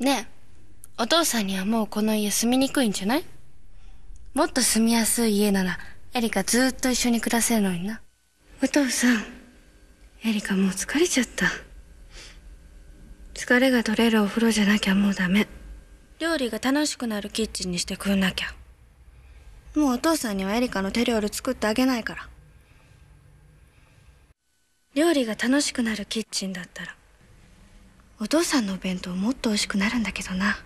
ねえ、お父さんにはもうこの家住みにくいんじゃない？もっと住みやすい家なら、エリカずっと一緒に暮らせるのにな。お父さん、エリカもう疲れちゃった。疲れが取れるお風呂じゃなきゃもうダメ。料理が楽しくなるキッチンにしてくんなきゃ。もうお父さんにはエリカの手料理作ってあげないから。料理が楽しくなるキッチンだったら、お父さんのお弁当もっと美味しくなるんだけどな。